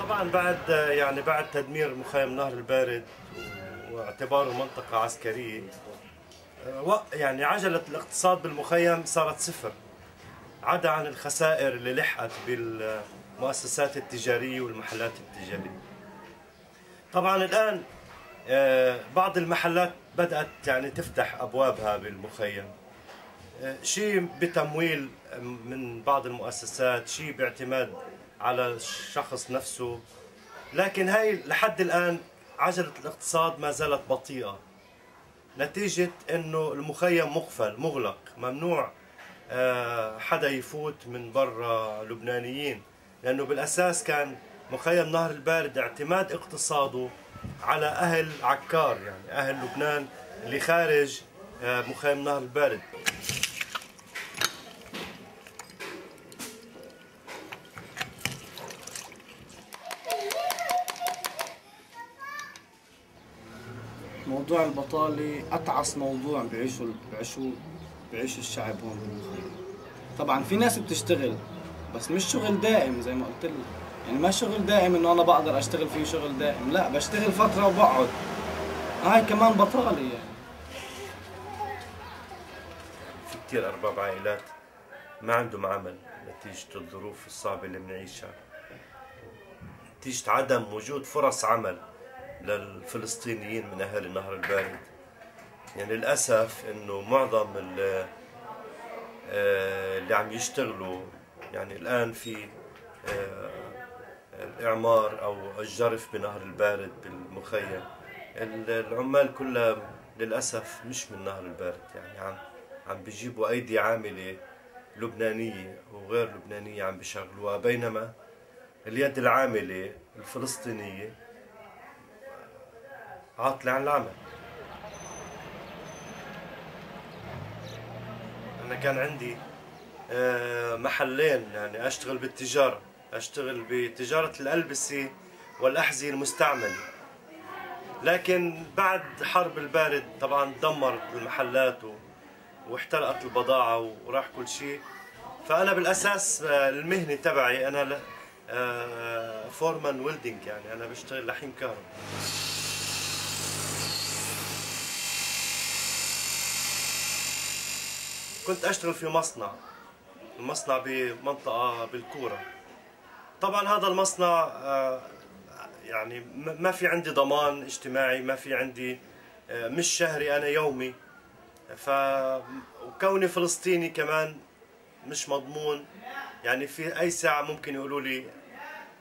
طبعا بعد يعني بعد تدمير مخيم نهر البارد واعتباره منطقة عسكرية يعني عجلة الاقتصاد بالمخيم صارت صفر عدا عن الخسائر اللي لحقت بالمؤسسات التجارية والمحلات التجارية. طبعا الآن آه، بعض المحلات بدأت يعني تفتح أبوابها بالمخيم. آه، شيء بتمويل من بعض المؤسسات شيء باعتماد على الشخص نفسه. لكن هاي لحد الآن عجلة الاقتصاد ما زالت بطيئة. نتيجة إنه المخيم مقفل مغلق ممنوع آه، حدا يفوت من برا لبنانيين. لأنه بالأساس كان مخيم نهر البارد اعتماد اقتصاده على أهل عكار يعني أهل لبنان اللي خارج آه، مخيم نهر البارد. موضوع البطالة أتعس موضوع بيعيشوا بيعيشوا بيعيش الشعب هون طبعا في ناس بتشتغل بس مش شغل دائم زي ما قلت لك. يعني ما شغل دائم إنه أنا بقدر أشتغل فيه شغل دائم لا بشتغل فترة وبقعد. هاي كمان بطالة يعني. في كثير أرباب عائلات ما عندهم عمل نتيجة الظروف الصعبة اللي بنعيشها. نتيجة عدم وجود فرص عمل. للفلسطينيين من أهالي النهر البارد. يعني للأسف إنه معظم آه، اللي عم يشتغلوا يعني الآن في آه، الإعمار أو الجرف بنهر البارد بالمخيم. العمال كلها للأسف مش من نهر البارد. يعني عم عم بيجيبوا أيدي عاملة لبنانية وغير لبنانية عم بيشغلوها. بينما اليد العاملة الفلسطينية عاطلة عن العمل. أنا كان عندي آه، محلين يعني أشتغل بالتجارة. أشتغل بتجارة الألبسة والأحذية المستعملة. لكن بعد حرب البارد طبعا دمرت المحلات واحترقت البضاعة وراح كل شيء. فأنا بالأساس آه، المهنة تبعي أنا foreman welding يعني أنا بشتغل لحيم كهرباء. كنت أشتغل في مصنع المصنع بمنطقة بالكورة. طبعا هذا المصنع آه، يعني ما في عندي ضمان اجتماعي ما في عندي آه، مش شهري أنا يومي. ف وكوني فلسطيني كمان مش مضمون. يعني في أي ساعة ممكن يقولوا لي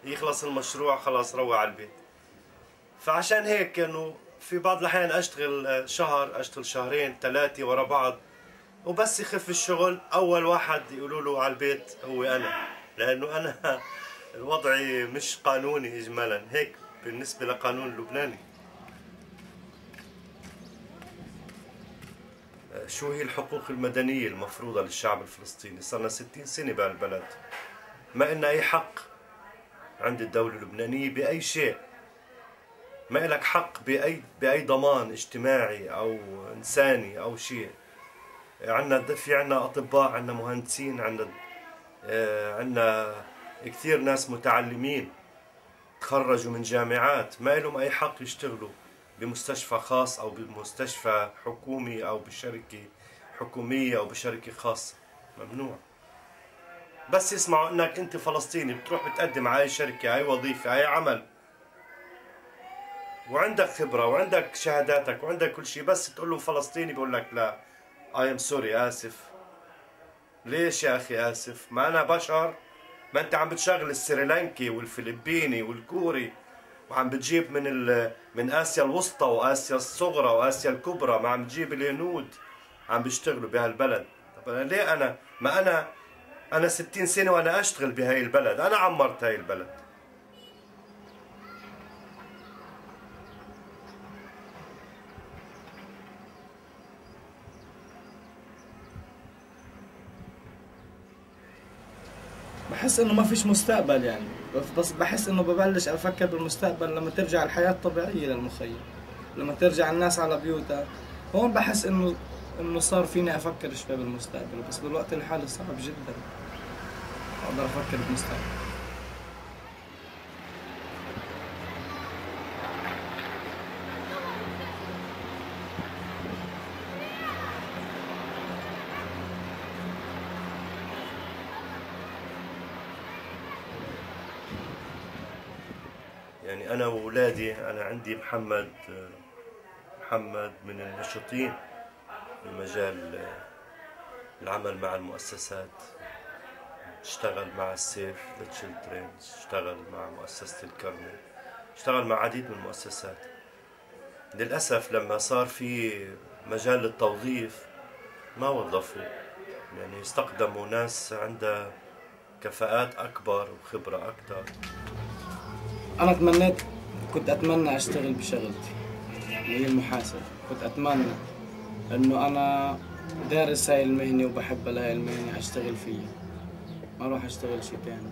يخلص المشروع خلاص روح على البيت. فعشان هيك إنه في بعض الأحيان أشتغل آه، شهر أشتغل شهرين ثلاثة ورا بعض. وبس يخف الشغل. أول واحد يقولوا له على البيت هو أنا. لأنه أنا وضعي مش قانوني اجمالا. هيك بالنسبة لقانون اللبناني شو هي الحقوق المدنية المفروضة للشعب الفلسطيني؟ صرنا 60 سنة بهالبلد. ما إلنا أي حق عند الدولة اللبنانية بأي شيء. ما إلك حق بأي بأي ضمان اجتماعي أو إنساني أو شيء. عندنا في عندنا أطباء عندنا مهندسين عندنا آه، عندنا كثير ناس متعلمين تخرجوا من جامعات ما لهم أي حق يشتغلوا بمستشفى خاص أو بمستشفى حكومي أو بشركة حكومية أو بشركة خاصة. ممنوع. بس يسمعوا إنك أنت فلسطيني بتروح بتقدم على أي شركة أي وظيفة أي عمل. وعندك خبرة وعندك شهاداتك وعندك كل شيء بس تقول له فلسطيني بقول لك لا. I am sorry اسف ليش يا أخي آسف؟ ما أنا بشر. ما أنت عم بتشغل السريلانكي والفلبيني والكوري وعم بتجيب من ال... من آسيا الوسطى وآسيا الصغرى وآسيا الكبرى ما عم بتجيب الهنود. عم بيشتغلوا بهالبلد. طب أنا ليه أنا؟ ما أنا أنا 60 سنة وأنا أشتغل بهاي البلد. أنا عمرت هاي البلد. بحس إنه ما فيش مستقبل يعني. بس بحس إنه ببلش أفكر بالمستقبل لما ترجع الحياة الطبيعية للمخيم. لما ترجع الناس على بيوتها. هون بحس انه إنه صار فيني أفكر شوي بالمستقبل. بس بالوقت الحالي صعب جدا. أقدر أفكر بالمستقبل. يعني أنا واولادي أنا عندي محمد محمد من النشطين في مجال العمل مع المؤسسات. اشتغل مع السيف للتشيلدرن اشتغل مع مؤسسة الكرمل اشتغل مع عديد من المؤسسات. للأسف لما صار في مجال للتوظيف ما وظفوا. يعني استقدموا ناس عندها كفاءات أكبر وخبرة أكثر أنا تمنيت كنت أتمنى أشتغل بشغلتي اللي هي المحاسبة. كنت أتمنى إنه أنا دارس هاي المهنة وبحب هاي المهنة أشتغل فيها. ما أروح أشتغل شيء تاني.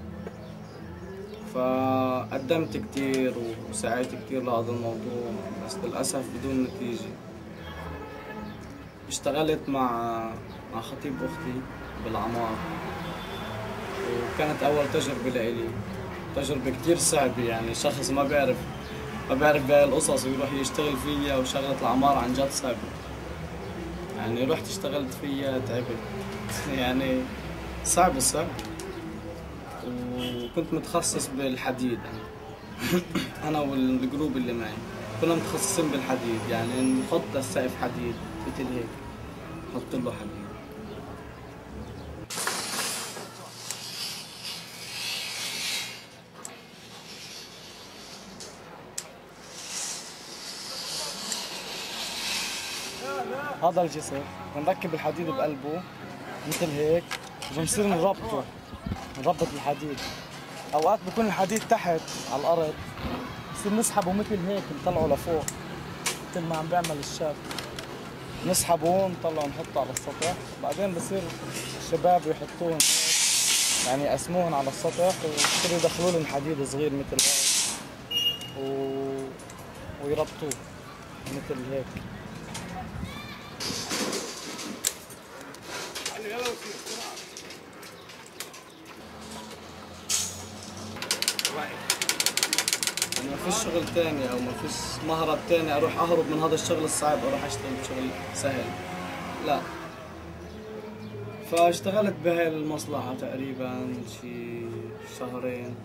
فقدمت كتير وسعيت كتير لهذا الموضوع بس للأسف بدون نتيجة. اشتغلت مع مع خطيب أختي بالعمار وكانت أول تجربة لإلي. تجربة كتير صعبة يعني شخص ما بيعرف ما بيعرف بهاي القصص ويروح يشتغل فيها وشغلة العمار عن جد صعبة. يعني رحت اشتغلت فيها تعبت. يعني صعب صعب وكنت متخصص بالحديد أنا. أنا والجروب اللي معي. كنا متخصصين بالحديد يعني نحط للسقف حديد مثل هيك. نحط له حديد. هذا الجسر بنركب الحديد بقلبه مثل هيك وبنصير نربطه نربط الحديد. أوقات بكون الحديد تحت على الأرض بصير نسحبه مثل هيك نطلعه لفوق مثل ما عم بيعمل الشاب. نسحبه ونطلعه نحطه على السطح بعدين بصير الشباب يحطوهم يعني يقسموهم على السطح ويصيروا يدخلوا لهم حديد صغير مثل هيك و... ويربطوه مثل هيك يعني ما فيش شغل تاني أو ما فيش مهرب تاني أروح أهرب من هذا الشغل الصعب أروح أشتغل بشغل سهل. لا. فاشتغلت بهاي المصلحة تقريبا شي شهرين.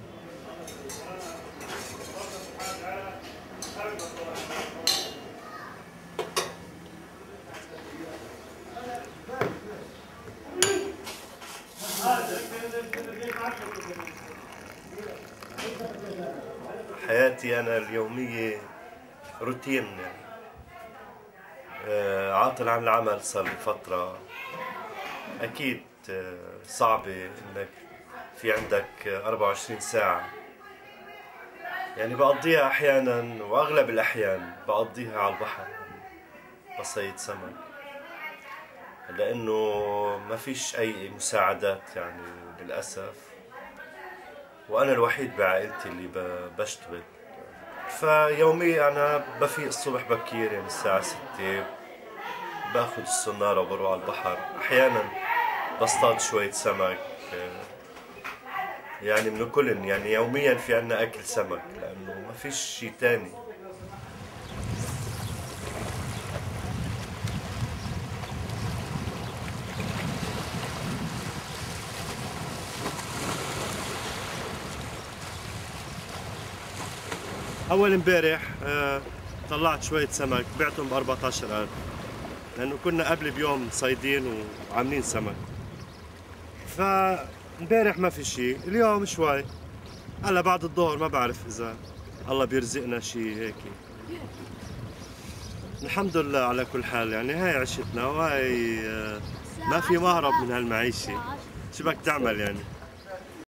حياتي أنا اليومية روتين. يعني عاطل عن العمل صار لي فترة. أكيد آه، صعبة إنك في عندك 24 ساعة. يعني بقضيها أحيانا وأغلب الأحيان بقضيها على البحر بصيد سمك. لأنه ما فيش أي مساعدات يعني للأسف. وأنا الوحيد بعائلتي اللي بشتغل. فيوميا أنا بفيق الصبح بكير يعني الساعة ستة باخذ السنارة وبروح على البحر. أحيانا بصطاد شوية سمك يعني من كل يعني يوميا في عنا أكل سمك لأنه ما فيش شيء تاني. أول امبارح آه، طلعت شوية سمك بعتهم ب 14000 لأنه كنا قبل بيوم صيدين وعاملين سمك. فامبارح ما في شيء اليوم شوي. هلا بعد الظهر ما بعرف إذا الله بيرزقنا شيء هيك. الحمد لله على كل حال يعني هاي عشتنا وهاي آه، ما في مهرب من هالمعيشة. شو بدك تعمل يعني؟